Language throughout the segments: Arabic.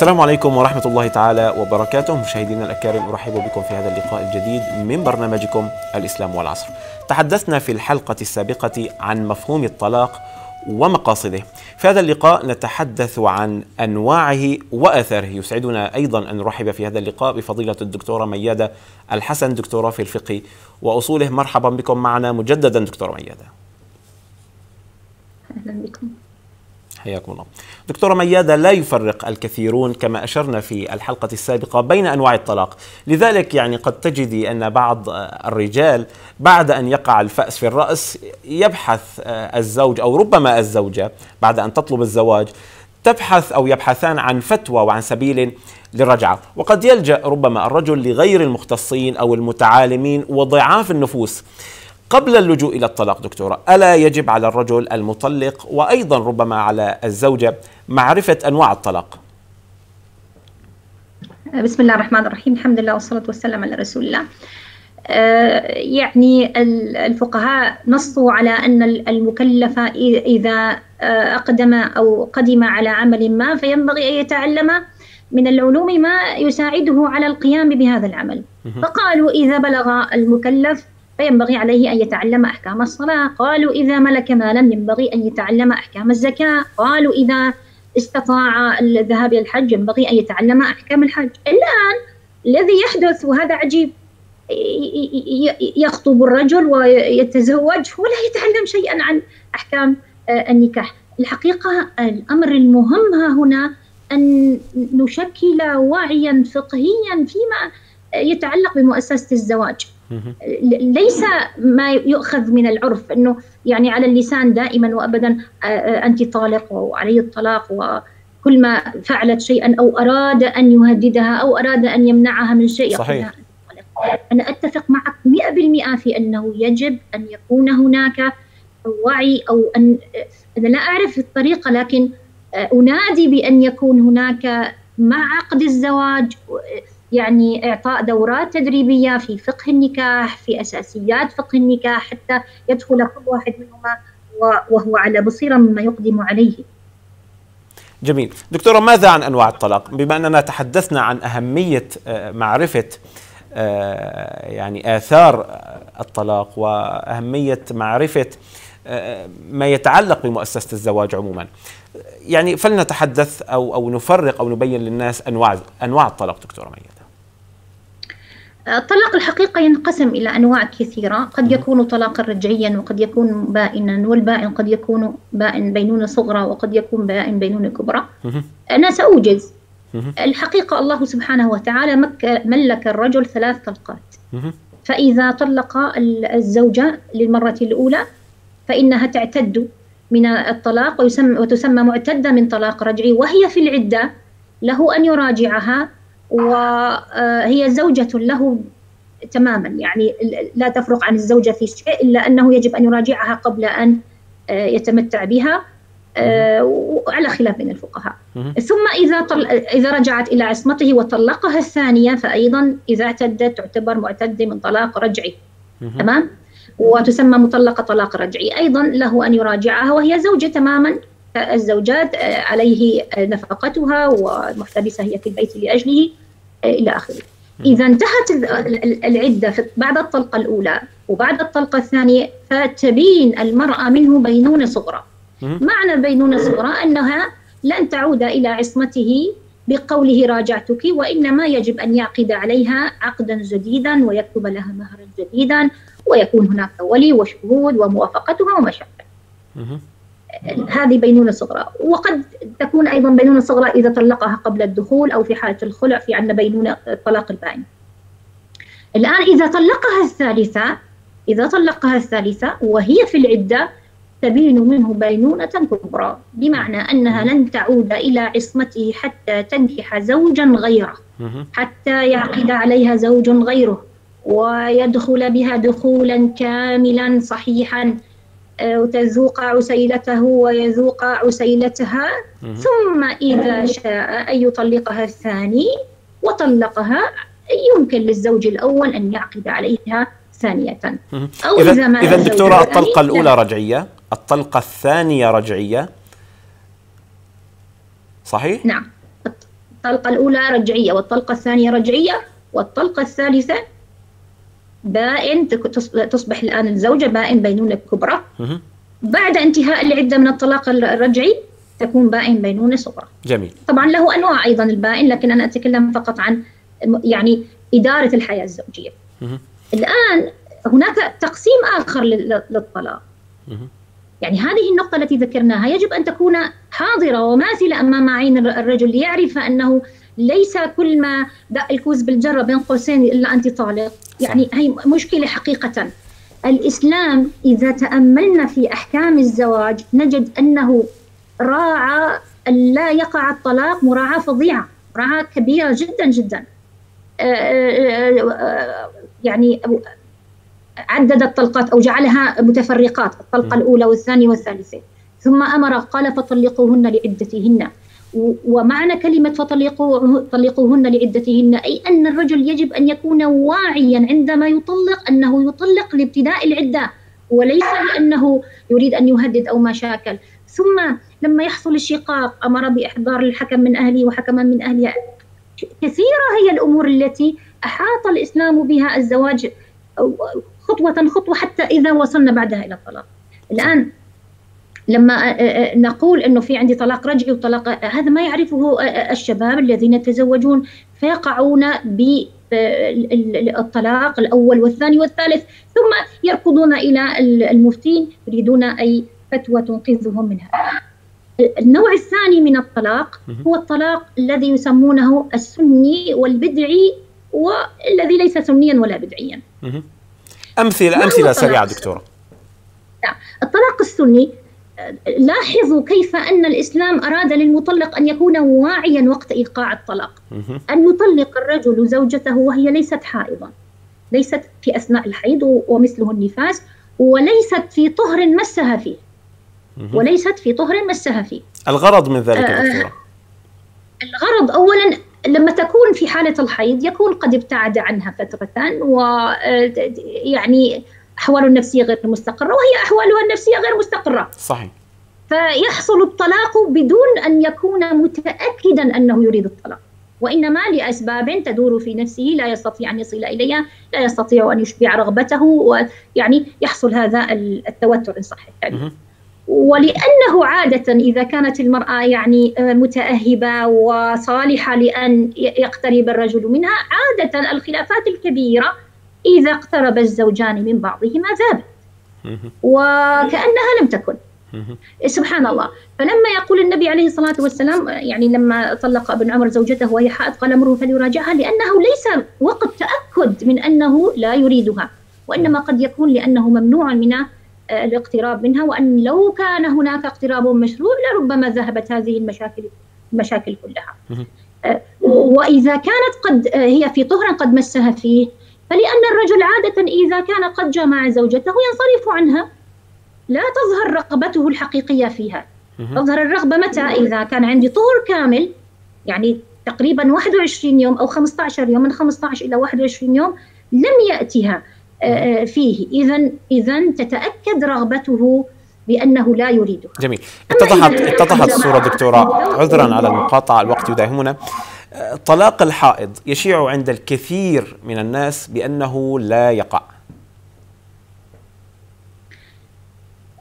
السلام عليكم ورحمة الله تعالى وبركاته. مشاهدينا الأكارم أرحب بكم في هذا اللقاء الجديد من برنامجكم الإسلام والعصر. تحدثنا في الحلقة السابقة عن مفهوم الطلاق ومقاصده. في هذا اللقاء نتحدث عن أنواعه وأثره يسعدنا أيضا أن نرحب في هذا اللقاء بفضيلة الدكتورة ميادة الحسن دكتورة في الفقه وأصوله. مرحبا بكم معنا مجددا دكتورة ميادة. أهلا بكم. حياكم الله. دكتورة ميادة لا يفرق الكثيرون كما أشرنا في الحلقة السابقة بين أنواع الطلاق. لذلك يعني قد تجدي أن بعض الرجال بعد أن يقع الفأس في الرأس يبحث الزوج أو ربما الزوجة بعد أن تطلب الزواج تبحث أو يبحثان عن فتوى وعن سبيل للرجعة. وقد يلجأ ربما الرجل لغير المختصين أو المتعالمين وضعاف النفوس. قبل اللجوء إلى الطلاق دكتورة، ألا يجب على الرجل المطلق وأيضا ربما على الزوجة معرفة أنواع الطلاق؟ بسم الله الرحمن الرحيم، الحمد لله والصلاة والسلام على رسول الله. يعني الفقهاء نصوا على أن المكلف إذا أقدم أو قدم على عمل ما فينبغي أن يتعلم من العلوم ما يساعده على القيام بهذا العمل. فقالوا إذا بلغ المكلف فينبغي عليه أن يتعلم أحكام الصلاة. قالوا إذا ملك مالا ينبغي أن يتعلم أحكام الزكاة. قالوا إذا استطاع الذهاب إلى الحج ينبغي أن يتعلم أحكام الحج. الآن الذي يحدث وهذا عجيب يخطب الرجل ويتزوج ولا يتعلم شيئا عن أحكام النكاح. الحقيقة الأمر المهم ها هنا أن نشكل وعيا فقهيا فيما يتعلق بمؤسسة الزواج. ليس ما يؤخذ من العرف إنه يعني على اللسان دائما وابدا أنت طالق وعلي الطلاق وكل ما فعلت شيئا أو أراد أن يهددها أو أراد أن يمنعها من شيء صحيح. أنا أتفق معك 100% في أنه يجب أن يكون هناك وعي أو أن أنا لا أعرف الطريقة لكن أنادي بأن يكون هناك مع عقد الزواج يعني إعطاء دورات تدريبية في فقه النكاح في أساسيات فقه النكاح حتى يدخل كل واحد منهما وهو على بصيرة مما يقدم عليه. جميل. دكتورة ماذا عن أنواع الطلاق؟ بما أننا تحدثنا عن أهمية معرفة يعني آثار الطلاق وأهمية معرفة ما يتعلق بمؤسسة الزواج عموما. يعني فلنتحدث أو أو نفرق أو نبين للناس أنواع أنواع الطلاق دكتورة ميادة الطلاق الحقيقة ينقسم إلى أنواع كثيرة. قد يكون طلاقا رجعيا وقد يكون بائنا والبائن قد يكون بائن بينونة صغرى وقد يكون بائن بينونة كبرى. أنا سأوجز. الحقيقة الله سبحانه وتعالى ملك الرجل ثلاث طلقات. فإذا طلق الزوجة للمرة الأولى فإنها تعتد من الطلاق وتسمى معتدة من طلاق رجعي وهي في العدة له أن يراجعها وهي زوجة له تماما. يعني لا تفرق عن الزوجة في شيء إلا أنه يجب أن يراجعها قبل أن يتمتع بها وعلى خلاف بين الفقهاء. ثم إذا طل... إذا رجعت إلى عصمته وطلقها الثانية فأيضا إذا اعتدت تعتبر معتدة من طلاق رجعي. تمام؟ وتسمى مطلقة طلاق رجعي. أيضا له أن يراجعها وهي زوجة تماما. الزوجات عليه نفقتها والمحتبسة هي في البيت لأجله. إلى آخره. إذا انتهت العدة بعد الطلقة الأولى وبعد الطلقة الثانية فتبين المرأة منه بينونة صغرى. معنى بينونة صغرى أنها لن تعود إلى عصمته بقوله راجعتك وإنما يجب أن يعقد عليها عقدا جديدا ويكتب لها مهرا جديدا ويكون هناك ولي وشهود وموافقتها وما شابه. هذه بينونة صغرى. وقد تكون أيضا بينونة صغرى إذا طلقها قبل الدخول أو في حالة الخلع في عندنا بينونة طلاق البائن. الآن إذا طلقها الثالثة إذا طلقها الثالثة وهي في العدة تبين منه بينونة كبرى بمعنى أنها لن تعود إلى عصمته حتى تنكح زوجا غيره حتى يعقد عليها زوج غيره ويدخل بها دخولا كاملا صحيحا. وتذوق عسيلته ويذوق عسيلتها. ثم إذا شاء أن يطلقها الثاني وطلقها يمكن للزوج الأول أن يعقد عليها ثانية. أو إذا, إذا, إذا دكتورة الطلقة الأولى رجعية الطلقة الثانية رجعية. صحيح؟ نعم. الطلقة الأولى رجعية والطلقة الثانية رجعية والطلقة الثالثة بائن تصبح الآن الزوجة بائن بينونة كبرى. بعد انتهاء العدة من الطلاق الرجعي تكون بائن بينونة صغرى. جميل. طبعا له أنواع أيضا البائن لكن أنا أتكلم فقط عن يعني إدارة الحياة الزوجية. الآن هناك تقسيم آخر للطلاق. يعني هذه النقطة التي ذكرناها. يجب أن تكون حاضرة وماثلة أمام عين الرجل ليعرف أنه ليس كل ما دق الكوز بالجرة بين قوسين إلا أنت طالق يعني هي مشكلة حقيقة. الإسلام إذا تأملنا في أحكام الزواج نجد أنه راعى أن لا يقع الطلاق مراعاة فظيعة مراعاة كبيرة جدا جدا. آه، آه، آه، يعني عدد الطلقات أو جعلها متفرقات الطلقة الأولى والثانية والثالثة. ثم أمر قال فطلقوهن لعدتهن. ومعنى كلمة فطلقوهن لعدتهن أي أن الرجل يجب أن يكون واعيا عندما يطلق أنه يطلق لابتداء العدة وليس لأنه يريد أن يهدد أو ما شاكل. ثم لما يحصل الشقاق أمر بإحضار الحكم من أهله وحكما من أهلها كثيرة هي الأمور التي أحاط الإسلام بها الزواج خطوة خطوة حتى إذا وصلنا بعدها إلى الطلاق. الآن لما نقول إنه في عندي طلاق رجعي وطلاق هذا ما يعرفه الشباب الذين يتزوجون فيقعون بالطلاق الأول والثاني والثالث ثم يركضون إلى المفتين يريدون أي فتوى تنقذهم منها. النوع الثاني من الطلاق هو الطلاق الذي يسمونه السني والبدعي والذي ليس سنيا ولا بدعيا. أمثلة أمثلة سريعة دكتورة. الطلاق السني لاحظوا كيف أن الإسلام أراد للمطلق أن يكون واعيا وقت إيقاع الطلاق. أن يطلق الرجل زوجته وهي ليست حائضا ليست في أثناء الحيض ومثله النفاس وليست في طهر مسها فيه. وليست في طهر مسها فيه. الغرض من ذلك آه دكتورة؟ الغرض أولا لما تكون في حالة الحيض يكون قد ابتعد عنها فترة ويعني أحواله النفسية غير مستقرة وهي أحوالها النفسية غير مستقرة. صحيح. فيحصل الطلاق بدون أن يكون متأكدا أنه يريد الطلاق. وإنما لأسباب تدور في نفسه لا يستطيع أن يصل إليها لا يستطيع أن يشبع رغبته ويعني يحصل هذا التوتر إن صح التعبير ولأنه عادة إذا كانت المرأة يعني متأهبة وصالحة لأن يقترب الرجل منها عادة الخلافات الكبيرة إذا اقترب الزوجان من بعضهما ذابت. وكأنها لم تكن. سبحان الله. فلما يقول النبي عليه الصلاة والسلام يعني لما طلق ابن عمر زوجته وهي حائض قال مره فليراجعها لأنه ليس وقت تأكد من أنه لا يريدها وإنما قد يكون لأنه ممنوع من الاقتراب منها وأن لو كان هناك اقتراب مشروع لربما ذهبت هذه المشاكل المشاكل كلها. وإذا كانت قد هي في طهر قد مسها فيه فلأن الرجل عادة إذا كان قد جمع زوجته ينصرف عنها. لا تظهر رغبته الحقيقية فيها. تظهر الرغبة متى؟ إذا كان عندي طهر كامل يعني تقريبا 21 يوم أو 15 يوم من 15 إلى 21 يوم لم يأتها آه، آه، فيه. إذا إذا تتأكد رغبته بأنه لا يريدها. جميل. اتضحت اتضحت الصورة دكتورة عذرا على المقاطعة الوقت يداهمنا. طلاق الحائض يشيع عند الكثير من الناس بأنه لا يقع.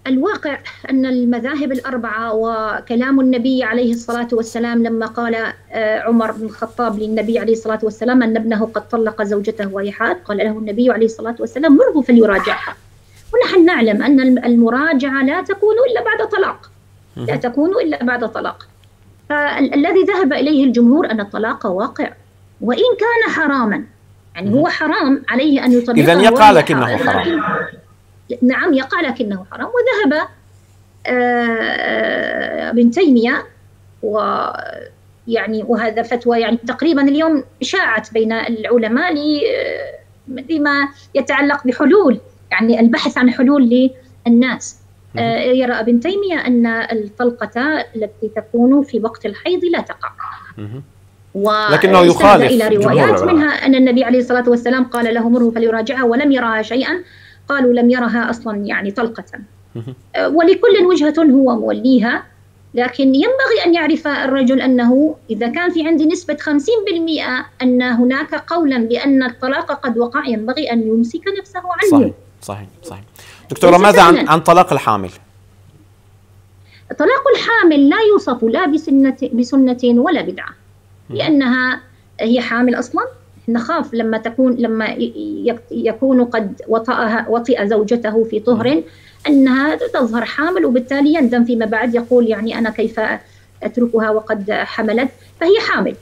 الواقع أن المذاهب الأربعة وكلام النبي عليه الصلاة والسلام لما قال آه، عمر بن الخطاب للنبي عليه الصلاة والسلام أن ابنه قد طلق زوجته وهي قال له النبي عليه الصلاة والسلام مره فليراجعها. ونحن نعلم أن المراجعة لا تكون إلا بعد طلاق. لا تكون إلا بعد طلاق. فالذي ذهب إليه الجمهور أن الطلاق واقع وإن كان حراما يعني هو حرام عليه أن يطلقها إذا يقع لكنه حرام. نعم يقع لكنه حرام. وذهب آه، ابن تيمية و يعني وهذا فتوى يعني تقريبا اليوم شاعت بين العلماء لما يتعلق بحلول يعني البحث عن حلول للناس. آه، يرى أبن تيمية أن الطلقة التي تكون في وقت الحيض لا تقع. لكنه يخالف إلى روايات منها أن النبي عليه الصلاة والسلام قال له مره فليراجعها ولم يرها شيئا. قالوا لم يرها أصلا يعني طلقة. آه، ولكل وجهة هو موليها. لكن ينبغي أن يعرف الرجل أنه إذا كان في عندي نسبة 50% أن هناك قولا بأن الطلاق قد وقع ينبغي أن يمسك نفسه عنه. صحيح. صحيح صحيح. دكتورة ماذا عن عن طلاق الحامل؟ طلاق الحامل لا يوصف لا بسنة بسنة ولا بدعة لأنها هي حامل أصلا. نخاف لما تكون لما يكون قد وطأها وطئ زوجته في طهر أنها تظهر حامل وبالتالي يندم فيما بعد يقول يعني أنا كيف أتركها وقد حملت؟ فهي حامل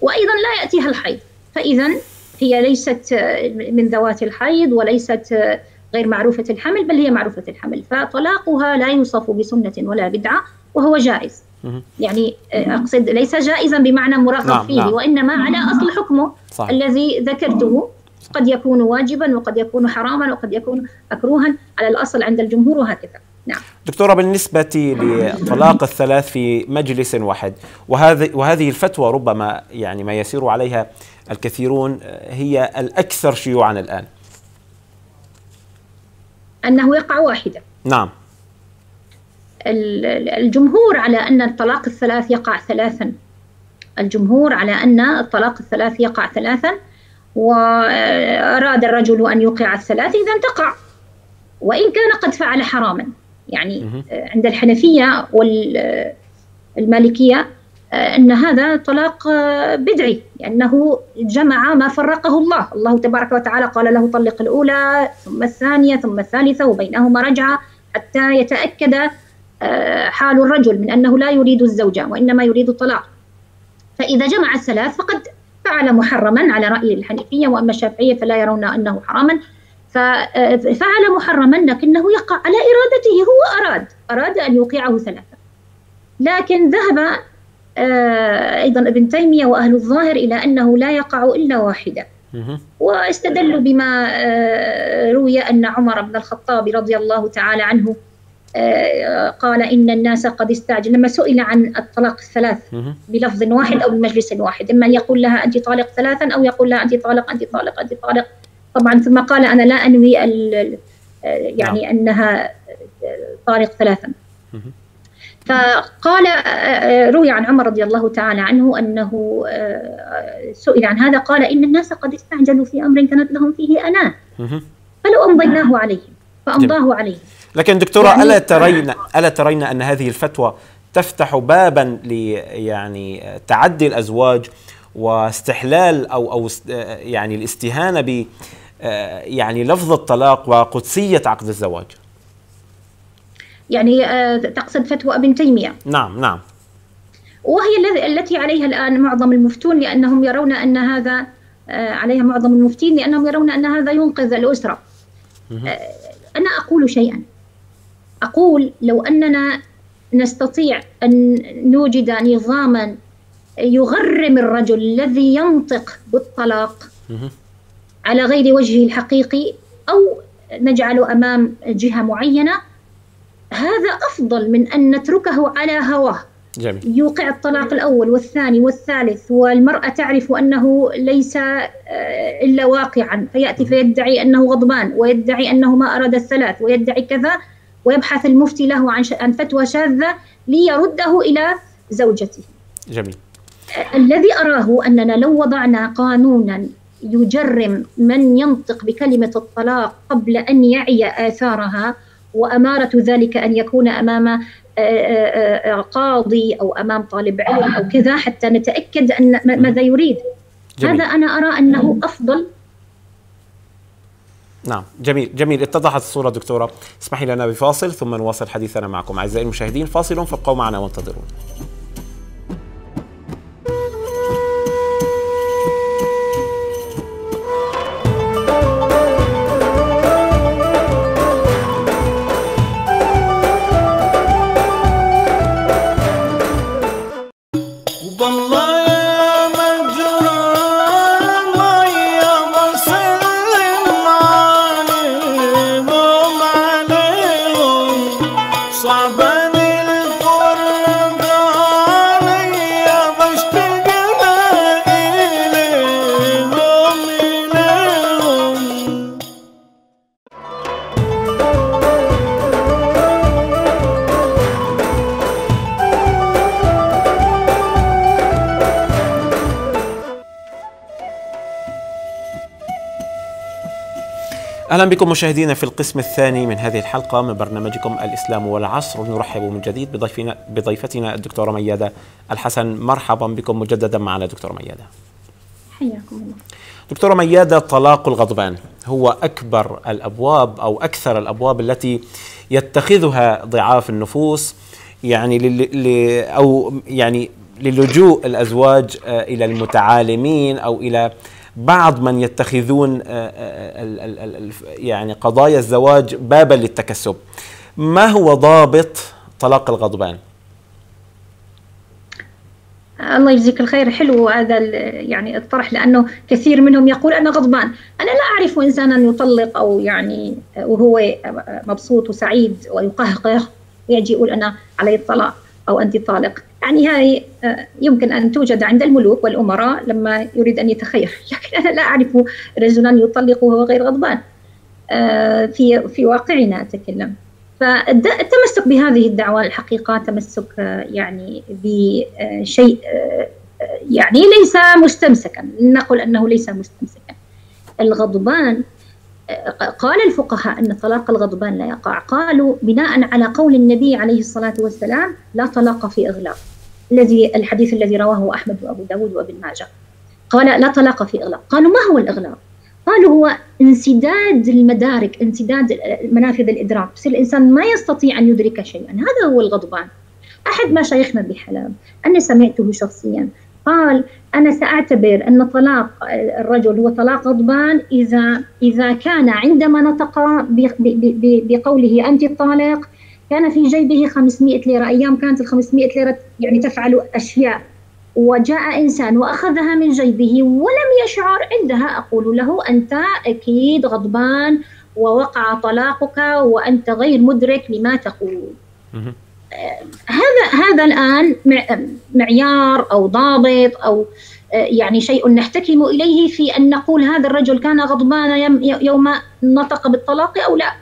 وأيضا لا يأتيها الحيض. فاذا هي ليست من ذوات الحيض وليست غير معروفة الحمل بل هي معروفة الحمل فطلاقها لا يوصف بسنة ولا بدعة وهو جائز يعني أقصد ليس جائزا بمعنى مرغب نعم فيه نعم. وإنما على أصل حكمه صح. الذي ذكرته قد يكون واجبا وقد يكون حراما وقد يكون مكروها على الأصل عند الجمهور وهكذا نعم. دكتورة بالنسبة لطلاق الثلاث في مجلس واحد وهذه وهذه الفتوى ربما يعني ما يسير عليها الكثيرون هي الأكثر شيوعا الآن أنه يقع واحدا نعم. الجمهور على أن الطلاق الثلاث يقع ثلاثا. الجمهور على أن الطلاق الثلاث يقع ثلاثا وأراد الرجل أن يوقع الثلاث إذا تقع وإن كان قد فعل حراما. يعني عند الحنفية والمالكية أن هذا طلاق بدعي لأنه جمع ما فرقه الله. الله تبارك وتعالى قال له طلق الأولى ثم الثانية ثم الثالثة وبينهما رجعة حتى يتأكد حال الرجل من أنه لا يريد الزوجة وإنما يريد الطلاق. فإذا جمع الثلاث فقد فعل محرما على رأي الحنيفية وأما الشافعية فلا يرون أنه حراما. ففعل محرما لكنه يقع على إرادته هو أراد أراد أن يوقعه ثلاثة لكن ذهب أيضا ابن تيمية وأهل الظاهر إلى أنه لا يقع إلا واحدة. واستدلوا بما روي أن عمر بن الخطاب رضي الله تعالى عنه قال إن الناس قد استعجل لما سئل عن الطلاق الثلاث بلفظ واحد أو بمجلس واحد إما أن يقول لها أنت طالق ثلاثا أو يقول لها أنت طالق أنت طالق أنت طالق. طبعا ثم قال أنا لا أنوي يعني نعم. أنها طالق ثلاثا. فقال روي عن عمر رضي الله تعالى عنه أنه سئل عن هذا قال إن الناس قد استعجلوا في أمر كانت لهم فيه أناه فلو أمضيناه عليهم فأمضاه عليهم. لكن دكتورة يعني ألا ترين ألا ترين أن هذه الفتوى تفتح بابا ل يعني تعدي الأزواج واستحلال أو أو يعني الاستهانة ب يعني لفظ الطلاق وقدسية عقد الزواج؟ يعني تقصد فتوى ابن تيمية. نعم نعم. وهي التي عليها الآن معظم المفتون لأنهم يرون أن هذا عليها معظم المفتين لأنهم يرون أن هذا ينقذ الأسرة. أنا أقول شيئا. أقول لو أننا نستطيع أن نوجد نظاما يغرم الرجل الذي ينطق بالطلاق على غير وجهه الحقيقي أو نجعله أمام جهة معينة هذا أفضل من أن نتركه على هواه. جميل. يوقع الطلاق الأول والثاني والثالث والمرأة تعرف أنه ليس إلا واقعا فيأتي فيدعي أنه غضبان ويدعي أنه ما أراد الثلاث ويدعي كذا ويبحث المفتي له عن عن فتوى شاذة ليرده إلى زوجته. جميل. الذي أراه أننا لو وضعنا قانونا يجرم من ينطق بكلمة الطلاق قبل أن يعي آثارها وأمارة ذلك أن يكون أمام قاضي أو أمام طالب علم أو كذا حتى نتأكد أن ماذا يريد. جميل. هذا أنا أرى أنه أفضل. نعم جميل جميل. اتضحت الصورة دكتورة. اسمحي لنا بفاصل ثم نواصل حديثنا معكم. أعزائي المشاهدين فاصل فابقوا معنا وانتظرون أهلا بكم مشاهدينا في القسم الثاني من هذه الحلقة من برنامجكم الإسلام والعصر نرحب من جديد بضيفنا بضيفتنا الدكتورة ميادة الحسن مرحبا بكم مجددا معنا دكتورة ميادة. حياكم الله. دكتورة ميادة طلاق الغضبان هو أكبر الأبواب أو أكثر الأبواب التي يتخذها ضعاف النفوس يعني لل... أو يعني للجوء الأزواج إلى المتعالمين أو إلى بعض من يتخذون يعني قضايا الزواج بابا للتكسب. ما هو ضابط طلاق الغضبان؟ الله يجزيك الخير. حلو هذا يعني الطرح لأنه كثير منهم يقول أنا غضبان، أنا لا أعرف انسانا يطلق أو يعني وهو مبسوط وسعيد ويقهقه ويجي يقول أنا علي الطلاق أو أنت طالق، يعني هذه يمكن أن توجد عند الملوك والأمراء لما يريد أن يتخير، لكن أنا لا أعرف رجلا يطلق وهو غير غضبان. في في واقعنا أتكلم. فالتمسك بهذه الدعوة الحقيقة تمسك يعني بشيء يعني ليس مستمسكا نقول أنه ليس مستمسكا الغضبان قال الفقهاء أن طلاق الغضبان لا يقع قالوا بناء على قول النبي عليه الصلاة والسلام لا طلاق في إغلاق الذي الحديث الذي رواه أحمد وأبو داود وابن ماجه. قال لا طلاق في إغلاق. قالوا ما هو الإغلاق؟ قالوا هو انسداد المدارك انسداد منافذ الإدراك. بصير الإنسان ما يستطيع أن يدرك شيئا. هذا هو الغضبان. أحد مشايخنا بحلب أنا سمعته شخصيا قال أنا سأعتبر أن طلاق الرجل هو طلاق غضبان اذا إذا كان عندما نطق بقوله أنت الطالق كان في جيبه 500 ليرة. أيام كانت ال 500 ليرة يعني تفعل أشياء. وجاء إنسان وأخذها من جيبه ولم يشعر. عندها أقول له أنت أكيد غضبان ووقع طلاقك وأنت غير مدرك لما تقول. هذا هذا الآن معيار أو ضابط أو يعني شيء نحتكم إليه في أن نقول هذا الرجل كان غضبان يوم نطق بالطلاق أو لا.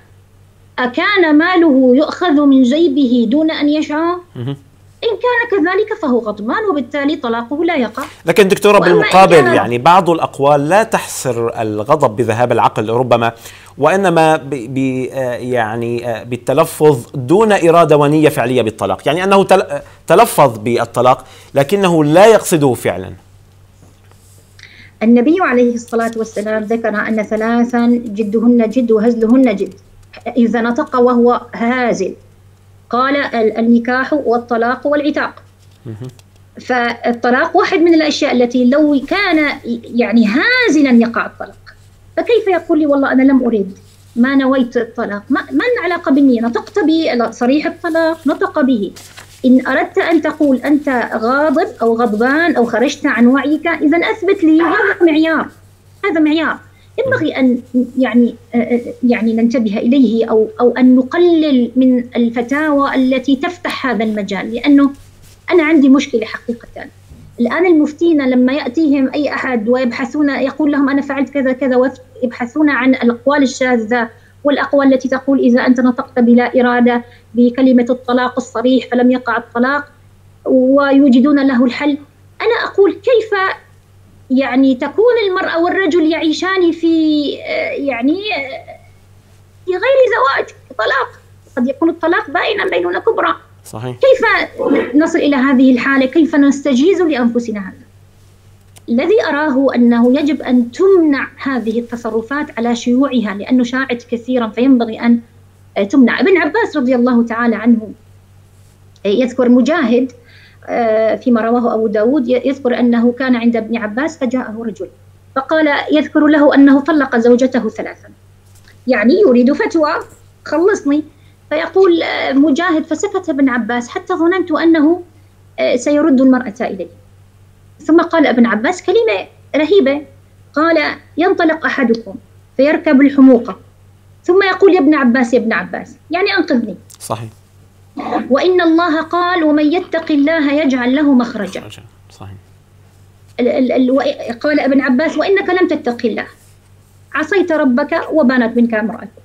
أكان ماله يؤخذ من جيبه دون أن يشعر إن كان كذلك فهو غضبان وبالتالي طلاقه لا يقع. لكن دكتورة بالمقابل يعني بعض الأقوال لا تحصر الغضب بذهاب العقل ربما وإنما ب يعني بالتلفظ دون إرادة ونية فعلية بالطلاق. يعني أنه تلفظ بالطلاق لكنه لا يقصده فعلا. النبي عليه الصلاة والسلام ذكر أن ثلاثا جدهن جد وهزلهن جد. إذا نطق وهو هازل. قال النكاح والطلاق والعتاق. فالطلاق واحد من الأشياء التي لو كان يعني هازلا يقع الطلاق. فكيف يقول لي والله أنا لم أريد؟ ما نويت الطلاق. ما, ما علاقه بالنيه نطقت بصريح الطلاق. نطق به. إن أردت أن تقول أنت غاضب أو غضبان أو خرجت عن وعيك اذا أثبت لي هذا معيار. هذا معيار. ينبغي أن يعني يعني ننتبه إليه أو أو أن نقلل من الفتاوى التي تفتح هذا المجال لأنه أنا عندي مشكلة حقيقة. الآن المفتين لما يأتيهم أي أحد ويبحثون يقول لهم أنا فعلت كذا كذا ويبحثون عن الأقوال الشاذة والأقوال التي تقول إذا أنت نطقت بلا إرادة بكلمة الطلاق الصريح فلم يقع الطلاق ويوجدون له الحل. أنا أقول كيف يعني تكون المرأة والرجل يعيشان في يعني في غير زواج طلاق. قد يكون الطلاق بائنا بينونة كبرى. صحيح. كيف نصل إلى هذه الحالة؟ كيف نستجيز لأنفسنا هذا؟ الذي أراه أنه يجب أن تمنع هذه التصرفات على شيوعها لأنه شاعت كثيرا فينبغي أن تمنع. ابن عباس رضي الله تعالى عنه يذكر مجاهد فيما رواه أبو داود يذكر أنه كان عند ابن عباس فجاءه رجل فقال يذكر له أنه طلق زوجته ثلاثا. يعني يريد فتوى خلصني. فيقول مجاهد فسكت ابن عباس حتى ظننت أنه سيرد المرأة إليه. ثم قال ابن عباس كلمة رهيبة. قال ينطلق أحدكم فيركب الحموقة. ثم يقول يا ابن عباس يا ابن عباس يعني أنقذني. صحيح. وإن الله قال ومن يتق الله يجعل له مخرجا. صحيح. ال ال قال ابن عباس وإنك لم تتق الله. عصيت ربك وبانت منك امرأتك.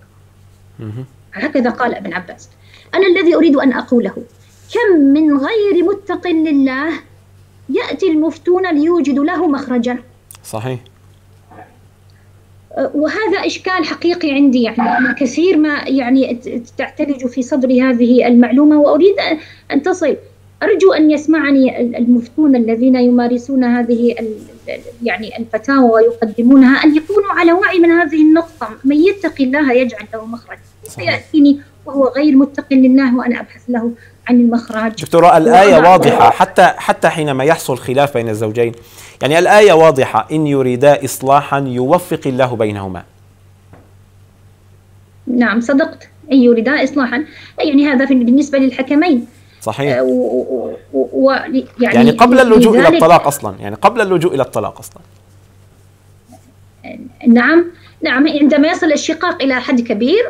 هكذا قال ابن عباس. أنا الذي أريد أن أقوله كم من غير متق لله يأتي المفتون ليوجد له مخرجا؟ صحيح. وهذا إشكال حقيقي عندي يعني كثير ما يعني تعتلج في صدري هذه المعلومة وأريد أن تصل أرجو أن يسمعني المفتون الذين يمارسون هذه يعني الفتاوى ويقدمونها أن يكونوا على وعي من هذه النقطة. من يتقي الله يجعل له مخرج يأتيني وهو غير متق لله وأنا أبحث له عن المخرج. دكتورة الآية واضحة. حتى حتى حينما يحصل خلاف بين الزوجين يعني الآية واضحة. إن يريدا إصلاحا يوفق الله بينهما. نعم صدقت. إن يريدا إصلاحا. يعني هذا بالنسبة للحكمين. صحيح. و و يعني, يعني قبل اللجوء إلى الطلاق أصلا. يعني قبل اللجوء إلى الطلاق أصلا. نعم. نعم عندما يصل الشقاق إلى حد كبير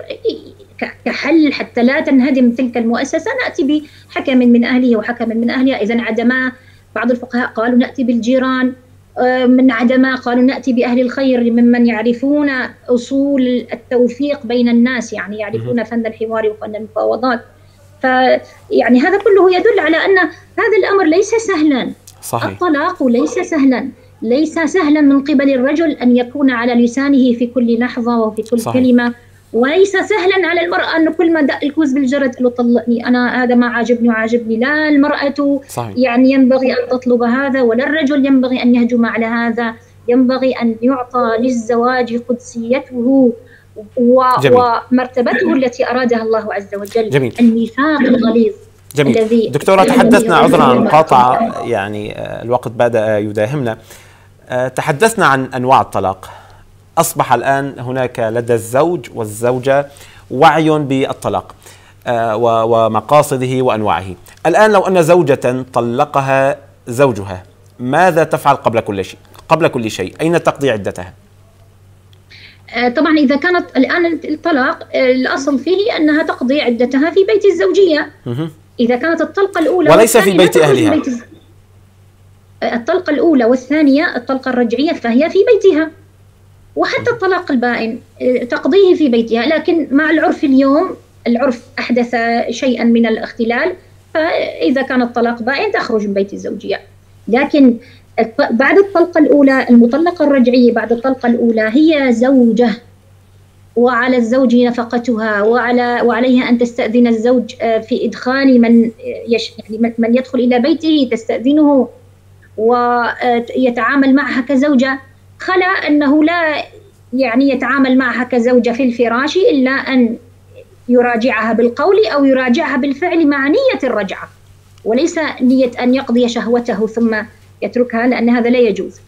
كحل حتى لا تنهدم تلك المؤسسة. نأتي بحكم من أهله وحكم من أهلها. إذا عدما بعض الفقهاء قالوا نأتي بالجيران. من عدما قالوا نأتي بأهل الخير ممن يعرفون أصول التوفيق بين الناس يعني يعرفون فن الحوار وفن المفاوضات. فيعني هذا كله يدل على أن هذا الأمر ليس سهلا. صحيح. الطلاق ليس سهلا. ليس سهلا من قبل الرجل أن يكون على لسانه في كل لحظة وفي كل صحيح. كلمة. وليس سهلا على المرأة أنه كل ما دق الكوز بالجرد له طلقني أنا هذا ما عاجبني وعاجبني. لا المرأة صحيح. يعني ينبغي أن تطلب هذا ولا الرجل ينبغي أن يهجم على هذا. ينبغي أن يعطى للزواج قدسيته ومرتبته التي أرادها الله عز وجل. جميل. الميثاق الغليظ جميل. الذي دكتورة تحدثنا عذرا عن المقاطعة يعني آه، الوقت بدأ يداهمنا. آه، تحدثنا عن أنواع الطلاق. أصبح الآن هناك لدى الزوج والزوجة وعي بالطلاق آه، ومقاصده وأنواعه. الآن لو أن زوجة طلقها زوجها ماذا تفعل قبل كل شيء؟ قبل كل شيء أين تقضي عدتها؟ آه، طبعا إذا كانت الآن الطلاق آه، الأصل فيه أنها تقضي عدتها في بيت الزوجية. إذا كانت الطلقة الأولى وليس في بيت أهلها. بيت الطلقة الأولى والثانية الطلقة الرجعية فهي في بيتها. وحتى الطلاق البائن تقضيه في بيتها لكن مع العرف اليوم العرف أحدث شيئا من الاختلال فإذا كان الطلاق بائن تخرج من بيت الزوجية. لكن بعد الطلقة الأولى المطلقة الرجعية بعد الطلقة الأولى هي زوجة وعلى الزوج نفقتها وعلى وعليها أن تستأذن الزوج آه، في ادخال من يش يعني من يدخل إلى بيته تستأذنه ويتعامل معها كزوجة. خلا أنه لا يعني يتعامل معها كزوجة في الفراش إلا أن يراجعها بالقول أو يراجعها بالفعل مع نية الرجعة وليس نية أن يقضي شهوته ثم يتركها لأن هذا لا يجوز.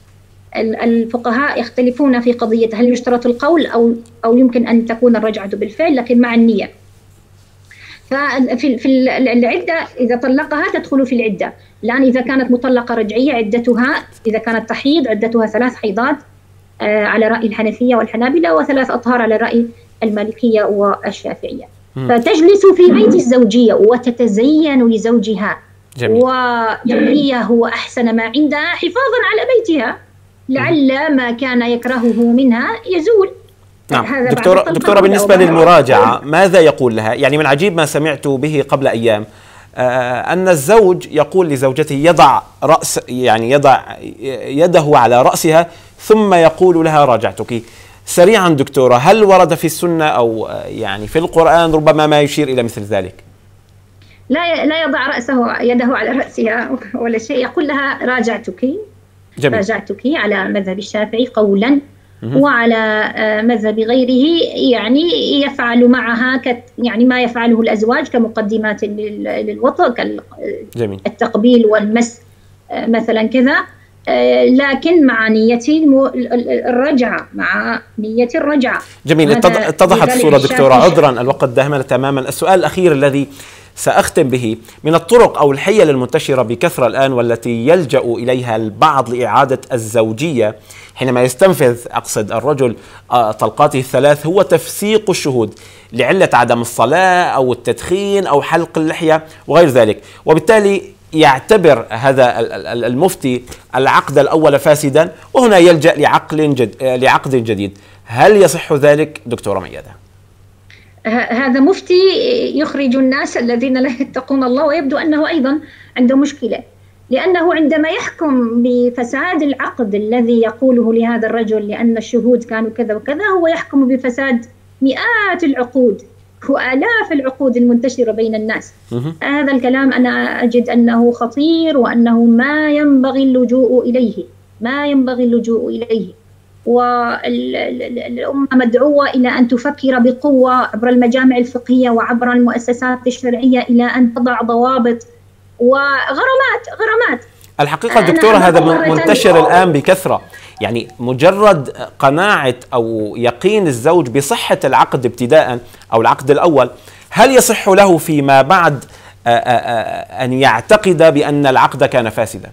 الفقهاء يختلفون في قضية هل يشترط القول أو أو يمكن أن تكون الرجعة بالفعل لكن مع النية. ففي في العدة إذا طلقها تدخل في العدة. الآن إذا كانت مطلقة رجعية عدتها إذا كانت تحيض عدتها ثلاث حيضات آه، على رأي الحنفية والحنابلة وثلاث أطهار على رأي المالكية والشافعية. فتجلس في بيت الزوجية وتتزين لزوجها. جميل. هو أحسن ما عندها حفاظا على بيتها. لعل ما كان يكرهه منها يزول. نعم. هذا دكتورة, دكتورة بالنسبة للمراجعة ماذا يقول لها؟ يعني من عجيب ما سمعت به قبل أيام. آه أن الزوج يقول لزوجته يضع رأس يعني يضع يده على رأسها ثم يقول لها راجعتك. سريعا دكتورة هل ورد في السنة أو يعني في القرآن ربما ما يشير إلى مثل ذلك؟ لا لا يضع رأسه يده على رأسها ولا شيء يقول لها راجعتك. جميل. راجعتك على مذهب الشافعي قولا وعلى آه، مذهب غيره يعني يفعل معها يعني ما يفعله الأزواج كمقدمات للوطء كالتقبيل والمس آه، مثلا كذا. آه، لكن مع نية الرجعة مع نية الرجعة. جميل. اتضحت الصورة دكتورة. عذرا الوقت داهمنا تماما. السؤال الأخير الذي سأختم به. من الطرق أو الحيل المنتشرة بكثرة الآن والتي يلجأ إليها البعض لإعادة الزوجية حينما يستنفذ أقصد الرجل آه، طلقاته الثلاث هو تفسيق الشهود لعلة عدم الصلاة أو التدخين أو حلق اللحية وغير ذلك. وبالتالي يعتبر هذا المفتي العقد الأول فاسدا وهنا يلجأ لعقل جد لعقد جديد. هل يصح ذلك؟ دكتورة ميادة؟ هذا مفتي يخرج الناس الذين لا يتقون الله ويبدو أنه أيضا عنده مشكلة. لأنه عندما يحكم بفساد العقد الذي يقوله لهذا الرجل لأن الشهود كانوا كذا وكذا هو يحكم بفساد مئات العقود وآلاف العقود المنتشرة بين الناس. هذا الكلام أنا أجد أنه خطير وأنه ما ينبغي اللجوء إليه ما ينبغي اللجوء إليه. والأمة مدعوة إلى أن تفكر بقوة عبر المجامع الفقهية وعبر المؤسسات الشرعية إلى أن تضع ضوابط وغرامات غرامات. الحقيقة دكتورة هذا منتشر الآن بكثرة. يعني مجرد قناعة أو يقين الزوج بصحة العقد ابتداء أو العقد الأول هل يصح له فيما بعد أن يعتقد بأن العقد كان فاسدا؟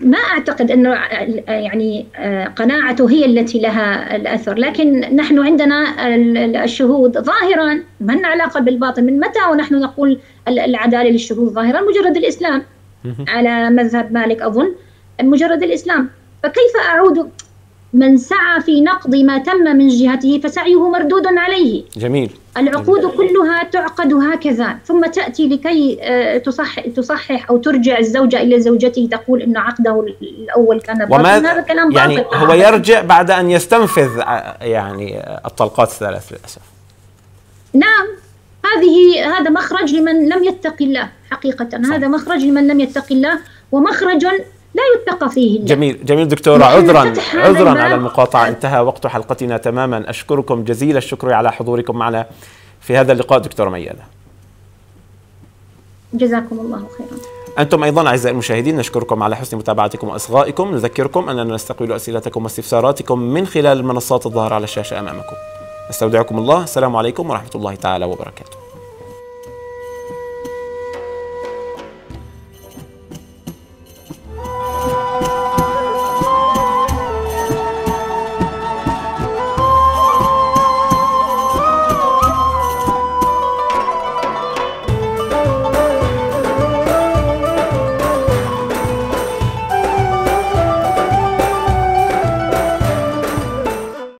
ما أعتقد أنه يعني قناعته هي التي لها الأثر لكن نحن عندنا الشهود ظاهرا ما لنا علاقة بالباطن من متى ونحن نقول العدالة للشهود ظاهرا؟ مجرد الإسلام. على مذهب مالك أظن مجرد الإسلام. فكيف أعود من سعى في نقض ما تم من جهته فسعيه مردود عليه؟ جميل. العقود. كلها تعقد هكذا. ثم تأتي لكي آه، تصحح, تصحح أو ترجع الزوجة إلى زوجته تقول أن عقده الأول كان باطل هذا كلام يعني باطل. هو يرجع بعد أن يستنفذ آه، يعني الطلقات الثلاث للأسف. نعم. هذه هذا مخرج لمن لم يتق الله حقيقة. صح. هذا مخرج لمن لم يتق الله ومخرج لا يتقى فيه. جميل جميل دكتورة عذرا عذرا على المقاطعة. انتهى وقت حلقتنا تماما. أشكركم جزيل الشكر على حضوركم معنا في هذا اللقاء دكتورة ميادة. جزاكم الله خيرا. أنتم أيضا أعزائي المشاهدين نشكركم على حسن متابعتكم وإصغائكم. نذكركم أننا نستقبل أسئلتكم واستفساراتكم من خلال المنصات الظاهرة على الشاشة أمامكم. أستودعكم الله. السلام عليكم ورحمة الله تعالى وبركاته.